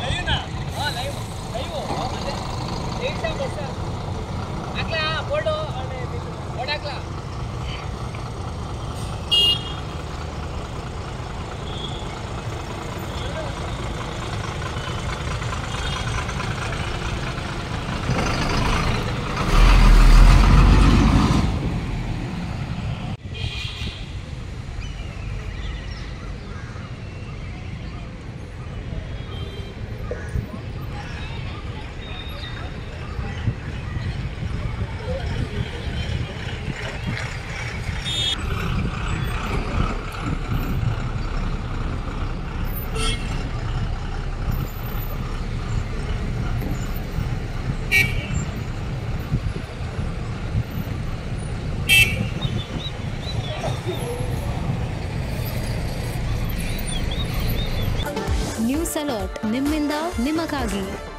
Live. Live? Live ಅಲ್ಲೇ board news alert ನಿಮ್ಮಿಂದ ನಿಮಗಾಗಿ.